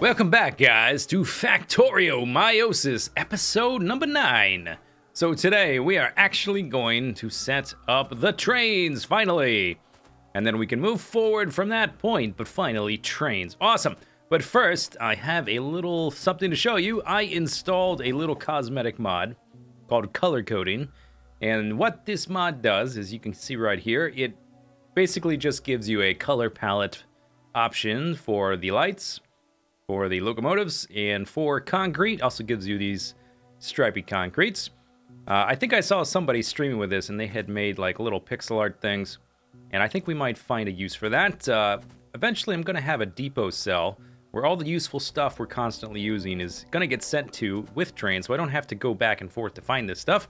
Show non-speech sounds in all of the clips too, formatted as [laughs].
Welcome back, guys, to Factorio Meiosis, episode number 9. So today, we are actually going to set up the trains, finally! And then we can move forward from that point, but finally, trains. Awesome! But first, I have a little something to show you. I installed a little cosmetic mod called Color Coding. And what this mod does, as you can see right here, it basically just gives you a color palette option for the lights, for the locomotives, and for concrete. Also gives you these stripy concretes. Uh, I think I saw somebody streaming with this, and they had made like little pixel art things. And I think we might find a use for that. Uh, eventually, I'm going to have a depot cell where all the useful stuff we're constantly using is going to get sent to with trains, so I don't have to go back and forth to find this stuff.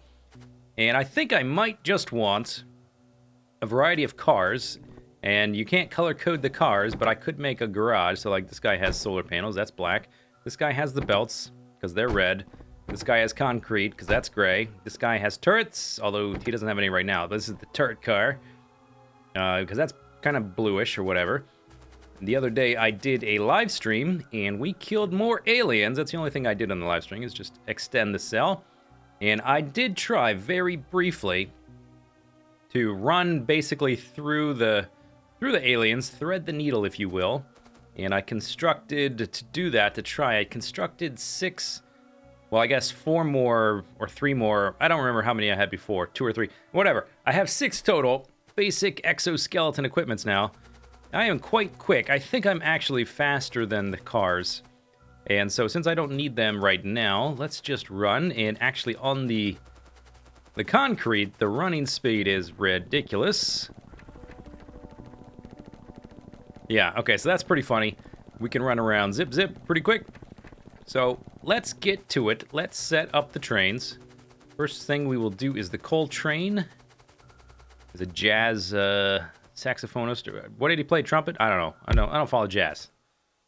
And I think I might just want a variety of cars, and you can't color code the cars, but I could make a garage, so like this guy has solar panels, that's black. This guy has the belts, because they're red. This guy has concrete, because that's gray. This guy has turrets, although he doesn't have any right now. This is the turret car, because uh, that's kind of bluish or whatever. The other day I did a live stream and we killed more aliens. That's the only thing I did on the live stream is just extend the cell. And I did try very briefly to run basically through the through the aliens, thread the needle if you will. And I constructed to do that to try I constructed six well, I guess four more or three more. I don't remember how many I had before, two or three, whatever. I have six total basic exoskeleton equipments now. I am quite quick. I think I'm actually faster than the cars. And so since I don't need them right now, let's just run. And actually on the, the concrete, the running speed is ridiculous. Yeah, okay, so that's pretty funny. We can run around zip zip pretty quick. So let's get to it. Let's set up the trains. First thing we will do is the coal train. A jazz uh, saxophonist. What did he play? Trumpet? I don't know. I don't. I don't follow jazz.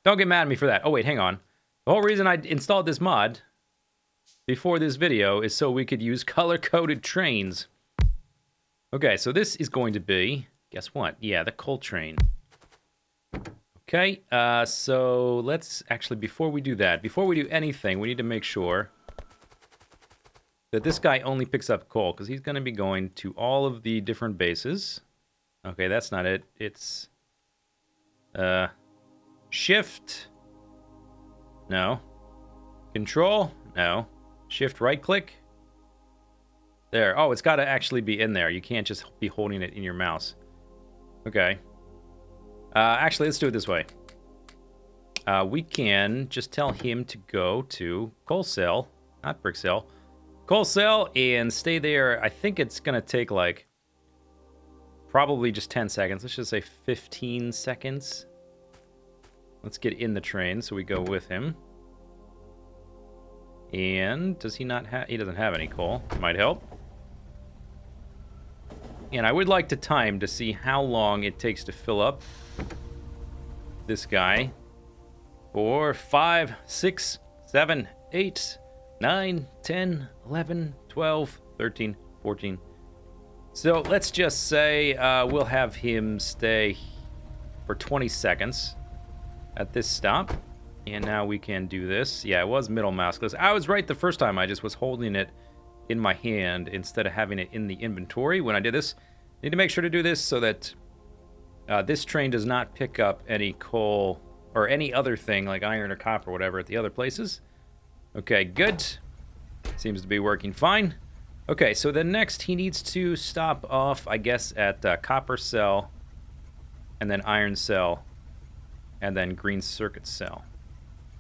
Don't get mad at me for that. Oh wait, hang on. The whole reason I installed this mod before this video is so we could use [laughs] color-coded trains. Okay, so this is going to be, guess what? Yeah, the coal train. Okay, uh, so let's actually, before we do that, before we do anything, we need to make sure that this guy only picks up coal, because he's going to be going to all of the different bases. Okay, that's not it. It's uh shift. No. Control? No. Shift right click. There. Oh, it's got to actually be in there. You can't just be holding it in your mouse. Okay. Uh, actually, let's do it this way. Uh, we can just tell him to go to coal cell, not brick cell, coal cell, and stay there. I think it's going to take like Probably just 10 seconds. Let's just say 15 seconds. Let's get in the train so we go with him. And does he not have... He doesn't have any coal. Might help. And I would like to time to see how long it takes to fill up this guy. Four, five, six, seven, eight, nine, ten, eleven, twelve, thirteen, fourteen. So let's just say uh, we'll have him stay for 20 seconds at this stop. And now we can do this. Yeah, it was middle. Because I was right the first time. I just was holding it in my hand instead of having it in the inventory when I did this. Need to make sure to do this so that uh, this train does not pick up any coal or any other thing like iron or copper or whatever at the other places. Okay, good. Seems to be working fine. Okay, so then next he needs to stop off, I guess, at uh, copper cell, and then iron cell, and then green circuit cell.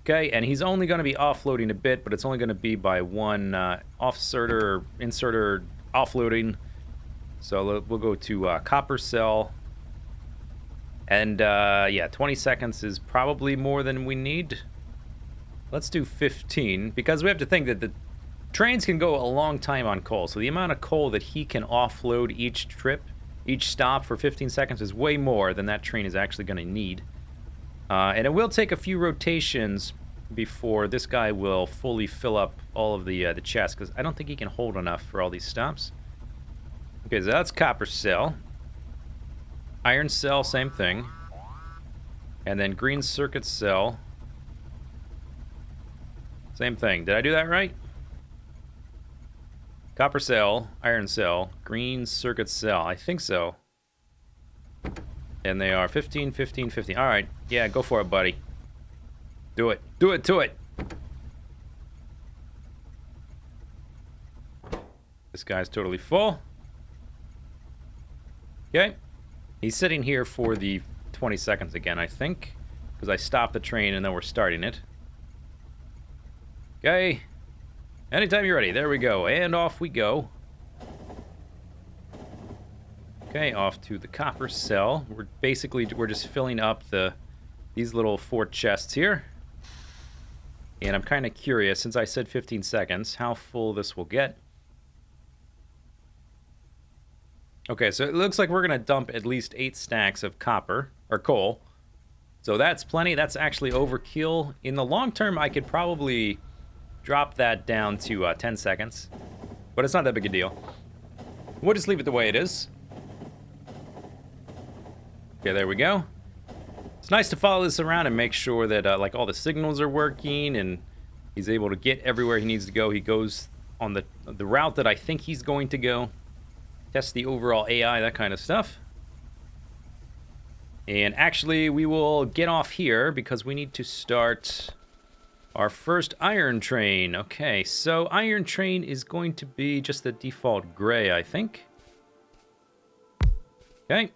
Okay, and he's only going to be offloading a bit, but it's only going to be by one uh, offserter, inserter offloading. So we'll go to uh, copper cell. And uh, yeah, 20 seconds is probably more than we need. Let's do 15, because we have to think that the Trains can go a long time on coal, so the amount of coal that he can offload each trip, each stop for 15 seconds is way more than that train is actually going to need. Uh, and it will take a few rotations before this guy will fully fill up all of the uh, the chests, because I don't think he can hold enough for all these stops. Okay, so that's copper cell. Iron cell, same thing. And then green circuit cell. Same thing. Did I do that right? Copper cell, iron cell, green circuit cell. I think so. And they are 15, 15, 15. All right. Yeah, go for it, buddy. Do it. Do it to it. This guy's totally full. Okay. He's sitting here for the 20 seconds again, I think. Because I stopped the train and then we're starting it. Okay. Anytime you're ready. There we go. And off we go. Okay, off to the copper cell. We're basically, we're just filling up the these little four chests here. And I'm kind of curious, since I said 15 seconds, how full this will get. Okay, so it looks like we're going to dump at least eight stacks of copper, or coal. So that's plenty. That's actually overkill. In the long term, I could probably drop that down to uh, 10 seconds. But it's not that big a deal. We'll just leave it the way it is. Okay, there we go. It's nice to follow this around and make sure that uh, like all the signals are working and he's able to get everywhere he needs to go. He goes on the the route that I think he's going to go. Test the overall AI, that kind of stuff. And actually, we will get off here because we need to start our first iron train. Okay, so iron train is going to be just the default gray, I think. Okay.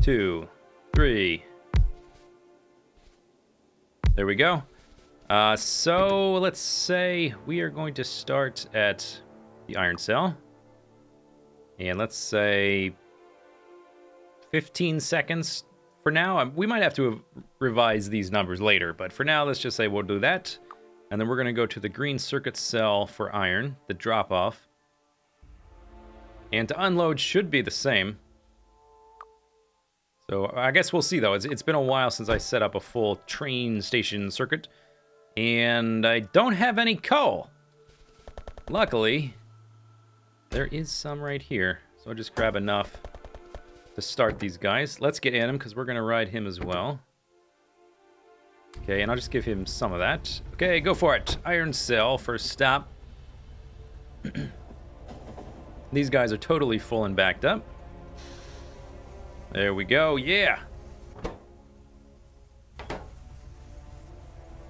Two, three. There we go. Uh, so let's say we are going to start at the iron cell. And let's say 15 seconds for now, um, we might have to revise these numbers later, but for now, let's just say we'll do that. And then we're going to go to the green circuit cell for iron, the drop-off. And to unload should be the same. So I guess we'll see, though. It's, it's been a while since I set up a full train station circuit. And I don't have any coal. Luckily, there is some right here. So I'll just grab enough to start these guys. Let's get in him because we're going to ride him as well. Okay, and I'll just give him some of that. Okay, go for it. Iron Cell, first stop. [clears throat] These guys are totally full and backed up. There we go, yeah.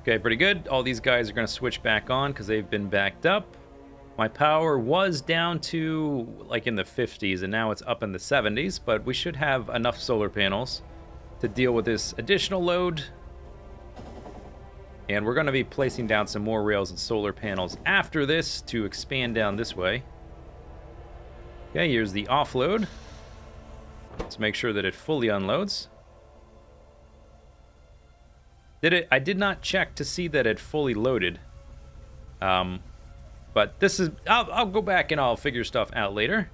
Okay, pretty good. All these guys are going to switch back on because they've been backed up. My power was down to like in the 50s and now it's up in the 70s, but we should have enough solar panels to deal with this additional load. And we're going to be placing down some more rails and solar panels after this to expand down this way. Okay, here's the offload. Let's make sure that it fully unloads. Did it? I did not check to see that it fully loaded. Um, but this is, I'll, I'll go back and I'll figure stuff out later.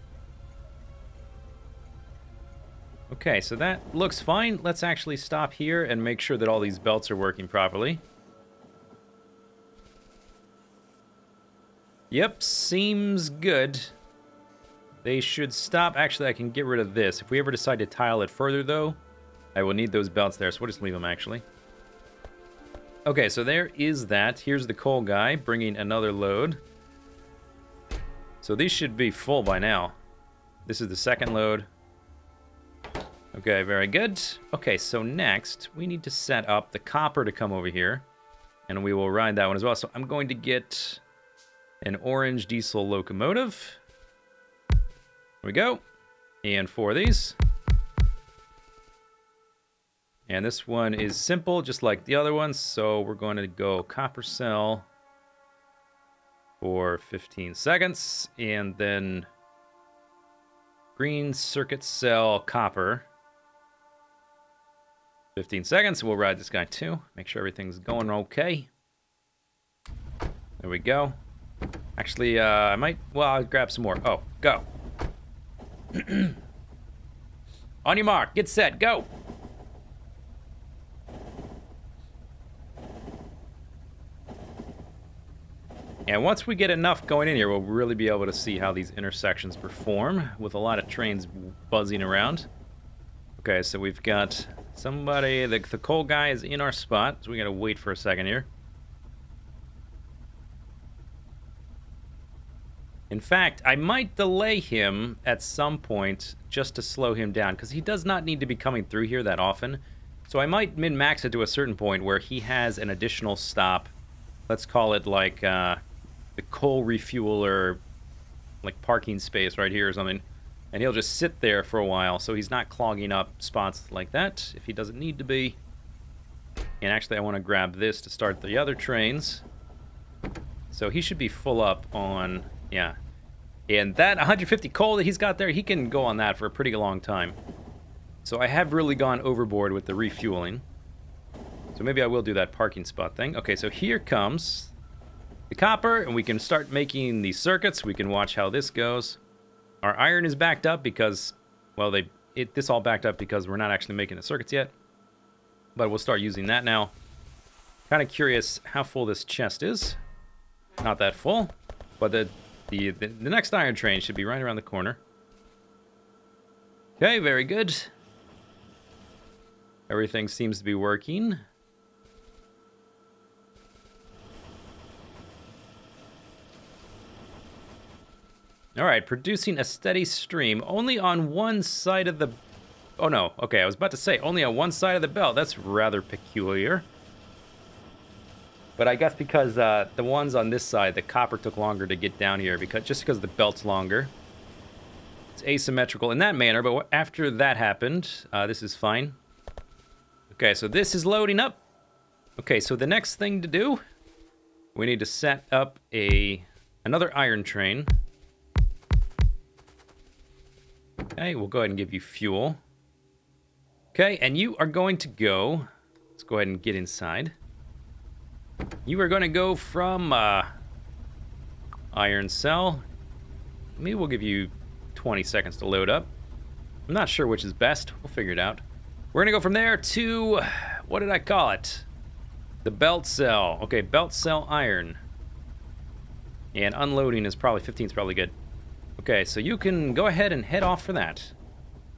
Okay, so that looks fine. Let's actually stop here and make sure that all these belts are working properly. Yep, seems good. They should stop. Actually, I can get rid of this. If we ever decide to tile it further, though, I will need those belts there, so we'll just leave them, actually. Okay, so there is that. Here's the coal guy bringing another load. So these should be full by now. This is the second load. Okay, very good. Okay, so next, we need to set up the copper to come over here. And we will ride that one as well. So I'm going to get an orange diesel locomotive. There we go. And four of these. And this one is simple, just like the other ones. So we're going to go copper cell for 15 seconds, and then green circuit cell copper. 15 seconds, we'll ride this guy too. Make sure everything's going okay. There we go. Actually, uh, I might, well, I'll grab some more. Oh, go. [clears throat] On your mark, get set, go. And once we get enough going in here, we'll really be able to see how these intersections perform with a lot of trains buzzing around. Okay, so we've got somebody, the, the coal guy is in our spot, so we gotta wait for a second here. In fact, I might delay him at some point just to slow him down, because he does not need to be coming through here that often. So I might min-max it to a certain point where he has an additional stop. Let's call it like uh, the coal refueler, like parking space right here or something. And he'll just sit there for a while, so he's not clogging up spots like that if he doesn't need to be. And actually, I want to grab this to start the other trains. So he should be full up on, yeah. And that 150 coal that he's got there, he can go on that for a pretty long time. So I have really gone overboard with the refueling. So maybe I will do that parking spot thing. Okay, so here comes the copper, and we can start making the circuits. We can watch how this goes. Our iron is backed up because, well, they it this all backed up because we're not actually making the circuits yet. But we'll start using that now. Kind of curious how full this chest is. Not that full, but the, the, the, the next iron train should be right around the corner. Okay, very good. Everything seems to be working. All right, producing a steady stream only on one side of the... Oh, no. Okay, I was about to say only on one side of the belt. That's rather peculiar. But I guess because uh, the ones on this side, the copper took longer to get down here because just because the belt's longer. It's asymmetrical in that manner, but after that happened, uh, this is fine. Okay, so this is loading up. Okay, so the next thing to do, we need to set up a another iron train. Okay, we'll go ahead and give you fuel. Okay, and you are going to go... Let's go ahead and get inside. You are going to go from uh, iron cell. Maybe we'll give you 20 seconds to load up. I'm not sure which is best. We'll figure it out. We're going to go from there to... What did I call it? The belt cell. Okay, belt cell iron. And unloading is probably... 15 is probably good. Okay, so you can go ahead and head off for that.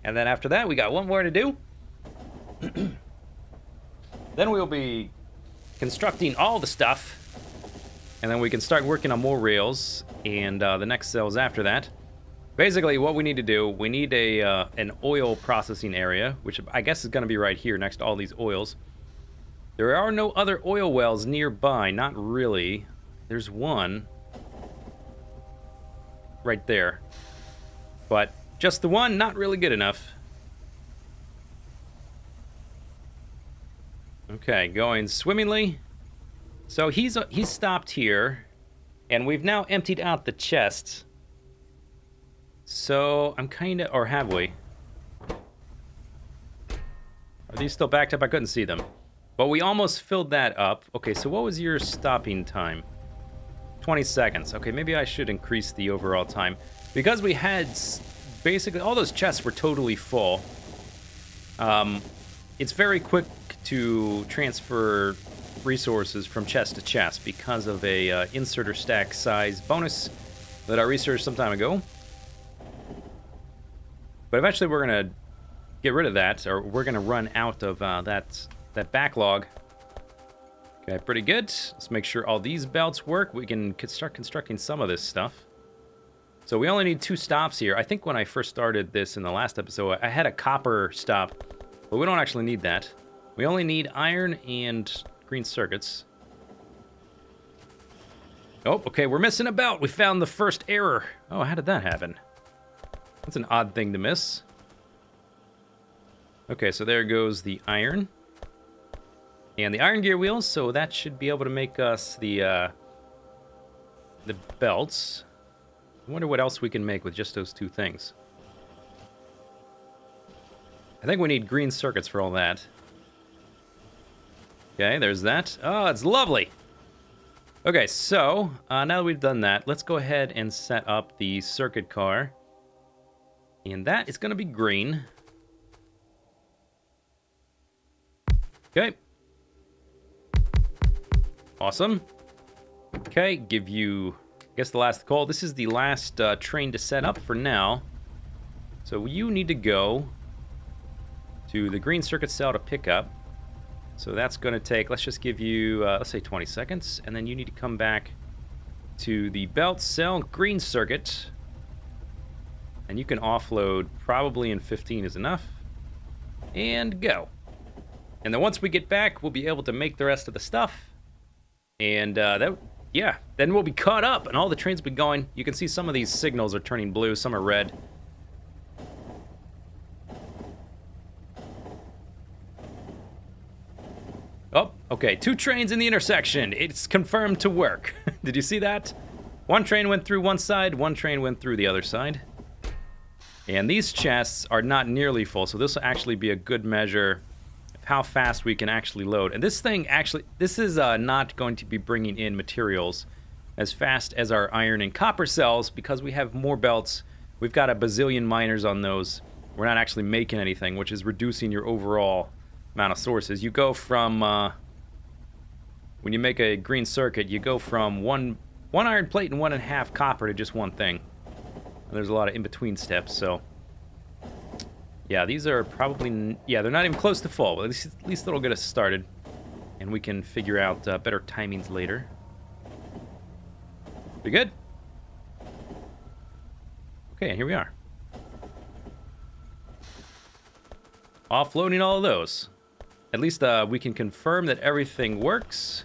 And then after that, we got one more to do. [clears throat] then we'll be constructing all the stuff. And then we can start working on more rails. And uh, the next cells after that. Basically, what we need to do, we need a uh, an oil processing area, which I guess is going to be right here next to all these oils. There are no other oil wells nearby, not really. There's one, right there. But just the one, not really good enough. Okay, going swimmingly. So he's uh, he's stopped here, and we've now emptied out the chests. So I'm kind of, or have we? Are these still backed up? I couldn't see them. But we almost filled that up. Okay, so what was your stopping time? 20 seconds. Okay, maybe I should increase the overall time. Because we had basically all those chests were totally full. Um, it's very quick to transfer resources from chest to chest because of a uh, inserter stack size bonus that I researched some time ago. But eventually we're gonna get rid of that, or we're gonna run out of uh, that that backlog. Okay, pretty good. Let's make sure all these belts work. We can start constructing some of this stuff. So we only need two stops here. I think when I first started this in the last episode, I had a copper stop, but we don't actually need that. We only need iron and green circuits. Oh, okay, we're missing a belt. We found the first error. Oh, how did that happen? That's an odd thing to miss. Okay, so there goes the iron and the iron gear wheels, so that should be able to make us the uh, the belts. I wonder what else we can make with just those two things. I think we need green circuits for all that. Okay, there's that. Oh, it's lovely. Okay, so uh, now that we've done that, let's go ahead and set up the circuit car. And that is going to be green. Okay, Awesome. Okay, give you, I guess the last call. This is the last uh, train to set up for now. So you need to go to the green circuit cell to pick up. So that's going to take, let's just give you, uh, let's say 20 seconds. And then you need to come back to the belt cell green circuit. And you can offload probably in 15 is enough. And go. And then once we get back, we'll be able to make the rest of the stuff. And uh, that, yeah, then we'll be caught up and all the trains will be going. You can see some of these signals are turning blue, some are red. Oh, okay, two trains in the intersection. It's confirmed to work. [laughs] Did you see that? One train went through one side, one train went through the other side. And these chests are not nearly full, so this will actually be a good measure how fast we can actually load. And this thing actually, this is uh, not going to be bringing in materials as fast as our iron and copper cells because we have more belts. We've got a bazillion miners on those. We're not actually making anything, which is reducing your overall amount of sources. You go from, uh, when you make a green circuit, you go from one, one iron plate and one and a half copper to just one thing. And there's a lot of in-between steps, so... Yeah, these are probably... Yeah, they're not even close to full, at least, at least it'll get us started. And we can figure out uh, better timings later. We good? Okay, here we are. Offloading all of those. At least uh, we can confirm that everything works.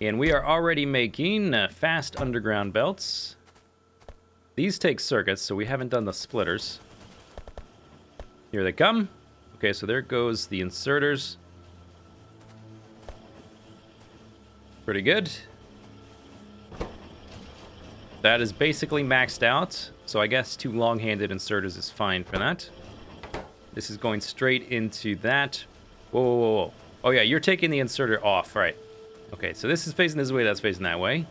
And we are already making uh, fast underground belts. These take circuits, so we haven't done the splitters. Here they come. Okay, so there goes the inserters. Pretty good. That is basically maxed out, so I guess two long-handed inserters is fine for that. This is going straight into that. Whoa, whoa, whoa. Oh yeah, you're taking the inserter off, right. Okay, so this is facing this way, that's facing that way.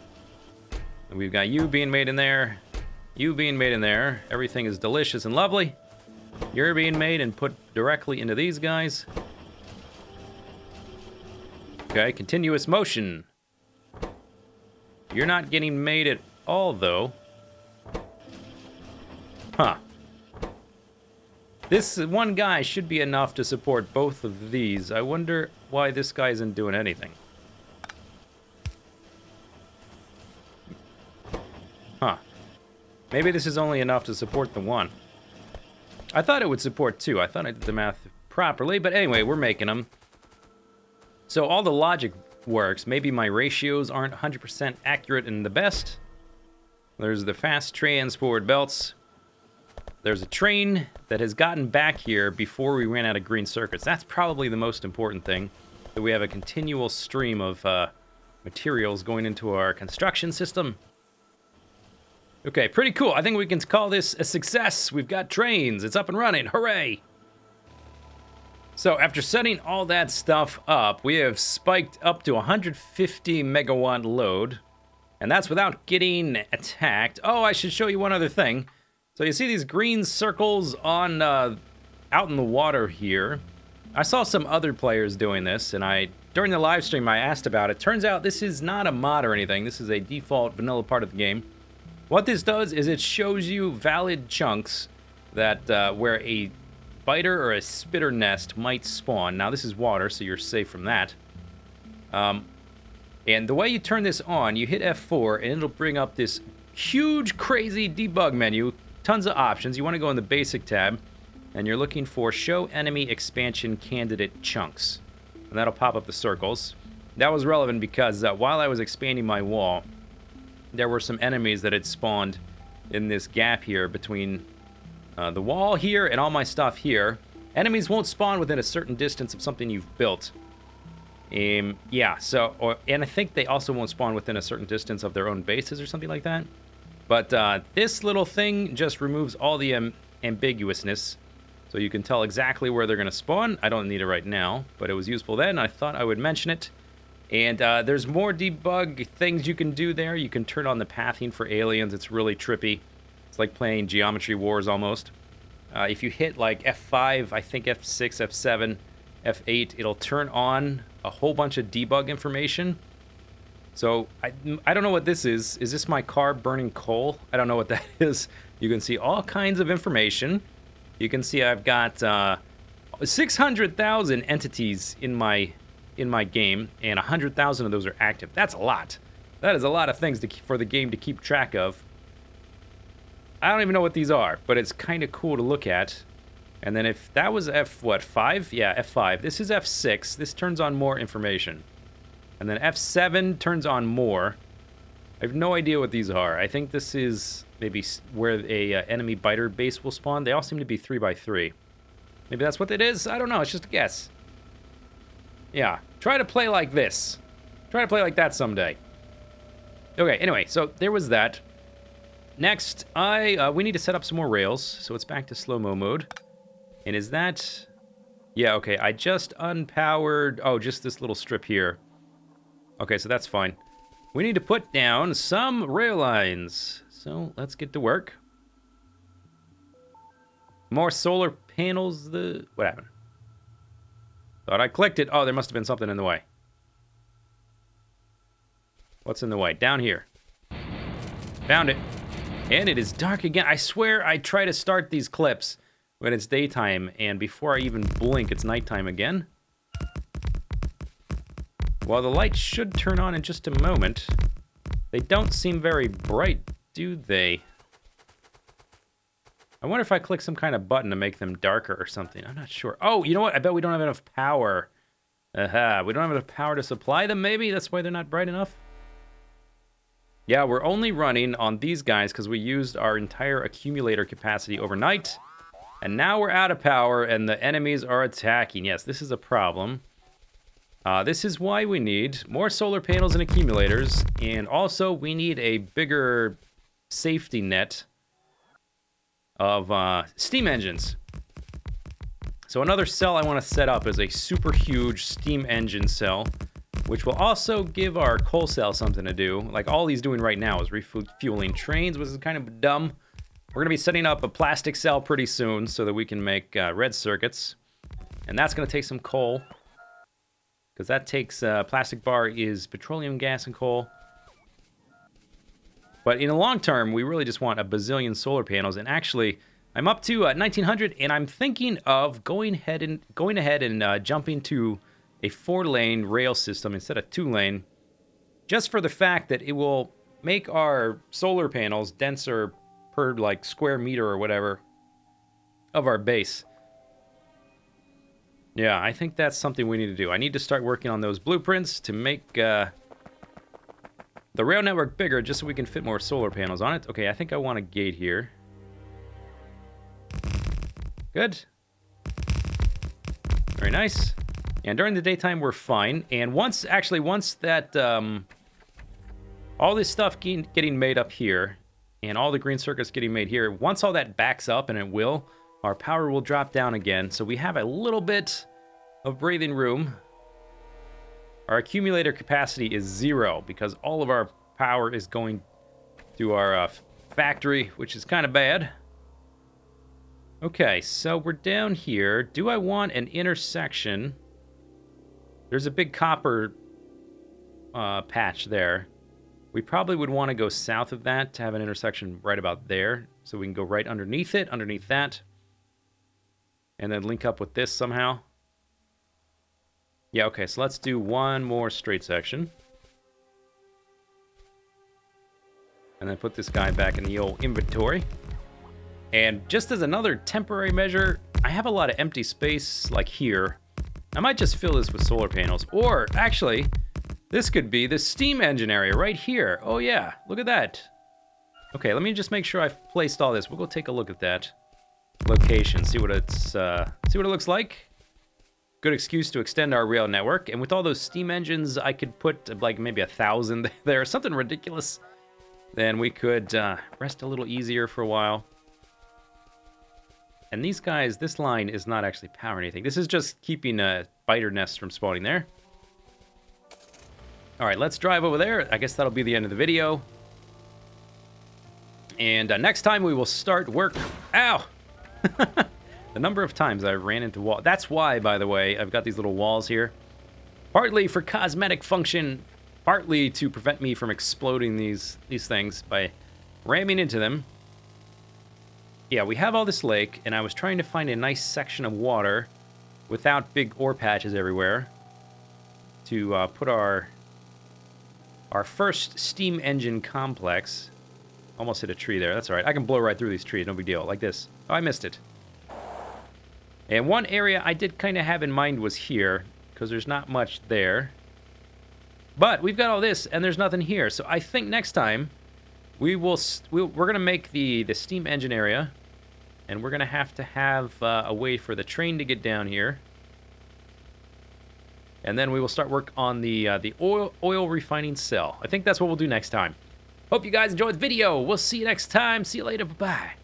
And we've got you being made in there. You being made in there. Everything is delicious and lovely. You're being made and put directly into these guys. Okay, continuous motion. You're not getting made at all, though. Huh. This one guy should be enough to support both of these. I wonder why this guy isn't doing anything. Huh. Maybe this is only enough to support the one. I thought it would support two. I thought I did the math properly, but anyway, we're making them. So all the logic works. Maybe my ratios aren't 100% accurate and the best. There's the fast transport belts. There's a train that has gotten back here before we ran out of green circuits. That's probably the most important thing. That we have a continual stream of uh, materials going into our construction system. Okay, pretty cool. I think we can call this a success. We've got trains. It's up and running. Hooray! So after setting all that stuff up, we have spiked up to 150 megawatt load. And that's without getting attacked. Oh, I should show you one other thing. So you see these green circles on uh, out in the water here. I saw some other players doing this, and I during the live stream I asked about it. Turns out this is not a mod or anything. This is a default vanilla part of the game. What this does is it shows you valid chunks that uh, where a spider or a spitter nest might spawn. Now this is water, so you're safe from that. Um, and the way you turn this on, you hit F4 and it'll bring up this huge, crazy debug menu. Tons of options. You want to go in the basic tab and you're looking for show enemy expansion candidate chunks. And that'll pop up the circles. That was relevant because uh, while I was expanding my wall, there were some enemies that had spawned in this gap here between uh, the wall here and all my stuff here. Enemies won't spawn within a certain distance of something you've built. Um, yeah, so, or, and I think they also won't spawn within a certain distance of their own bases or something like that. But uh, this little thing just removes all the um, ambiguousness. So you can tell exactly where they're going to spawn. I don't need it right now, but it was useful then. I thought I would mention it. And uh, there's more debug things you can do there. You can turn on the pathing for aliens. It's really trippy. It's like playing Geometry Wars almost. Uh, if you hit like F5, I think F6, F7, F8, it'll turn on a whole bunch of debug information. So I, I don't know what this is. Is this my car burning coal? I don't know what [laughs] that is. You can see all kinds of information. You can see I've got uh, 600,000 entities in my in my game, and 100,000 of those are active. That's a lot. That is a lot of things to, for the game to keep track of. I don't even know what these are, but it's kind of cool to look at. And then if that was F, what, 5? Yeah, F5. This is F6. This turns on more information. And then F7 turns on more. I have no idea what these are. I think this is maybe where a uh, enemy biter base will spawn. They all seem to be 3 by 3 Maybe that's what it is? I don't know. It's just a guess. Yeah. Try to play like this. Try to play like that someday. Okay, anyway, so there was that. Next, I uh, we need to set up some more rails, so it's back to slow-mo mode. And is that... Yeah, okay, I just unpowered... Oh, just this little strip here. Okay, so that's fine. We need to put down some rail lines. So let's get to work. More solar panels. The What happened? Thought I clicked it. Oh, there must have been something in the way. What's in the way? Down here. Found it. And it is dark again. I swear I try to start these clips when it's daytime, and before I even blink, it's nighttime again. While the lights should turn on in just a moment. They don't seem very bright, do they? I wonder if I click some kind of button to make them darker or something. I'm not sure. Oh, you know what? I bet we don't have enough power. Aha, we don't have enough power to supply them, maybe? That's why they're not bright enough? Yeah, we're only running on these guys because we used our entire accumulator capacity overnight. And now we're out of power and the enemies are attacking. Yes, this is a problem. Uh, this is why we need more solar panels and accumulators. And also, we need a bigger safety net of uh, steam engines. So another cell I want to set up is a super huge steam engine cell which will also give our coal cell something to do. Like all he's doing right now is refueling trains, which is kind of dumb. We're going to be setting up a plastic cell pretty soon so that we can make uh, red circuits. And that's going to take some coal. Because that takes, uh, plastic bar is petroleum, gas, and coal. But in the long term, we really just want a bazillion solar panels. And actually, I'm up to uh, 1900, and I'm thinking of going ahead and going ahead and uh, jumping to a four-lane rail system instead of two-lane, just for the fact that it will make our solar panels denser per like square meter or whatever of our base. Yeah, I think that's something we need to do. I need to start working on those blueprints to make uh, the rail network bigger just so we can fit more solar panels on it. Okay, I think I want a gate here. Good. Very nice. And during the daytime, we're fine. And once, actually, once that, um, all this stuff getting made up here, and all the green circuits getting made here, once all that backs up, and it will, our power will drop down again. So we have a little bit of breathing room. Our accumulator capacity is zero because all of our power is going to our uh, factory, which is kind of bad. Okay, so we're down here. Do I want an intersection? There's a big copper uh, patch there. We probably would want to go south of that to have an intersection right about there. So we can go right underneath it, underneath that. And then link up with this somehow. Yeah, okay, so let's do one more straight section. And then put this guy back in the old inventory. And just as another temporary measure, I have a lot of empty space, like here, I might just fill this with solar panels. Or, actually, this could be the steam engine area right here. Oh yeah, look at that. Okay, let me just make sure I've placed all this. We'll go take a look at that location, see what it's, uh, see what it looks like. Good excuse to extend our rail network. And with all those steam engines, I could put like maybe a thousand [laughs] there, something ridiculous. Then we could uh, rest a little easier for a while. And these guys, this line is not actually power anything. This is just keeping a biter nest from spawning there. All right, let's drive over there. I guess that'll be the end of the video. And uh, next time we will start work. Ow! [laughs] the number of times I ran into wall. That's why, by the way, I've got these little walls here. Partly for cosmetic function, partly to prevent me from exploding these these things by ramming into them yeah, we have all this lake, and I was trying to find a nice section of water without big ore patches everywhere to uh, put our our first steam engine complex. Almost hit a tree there. That's all right. I can blow right through these trees. No big deal. Like this. Oh, I missed it. And one area I did kind of have in mind was here, because there's not much there. But we've got all this, and there's nothing here. So I think next time we will we we're gonna make the the steam engine area, and we're gonna have to have uh, a way for the train to get down here. And then we will start work on the uh, the oil oil refining cell. I think that's what we'll do next time. Hope you guys enjoyed the video. We'll see you next time. See you later. Bye bye.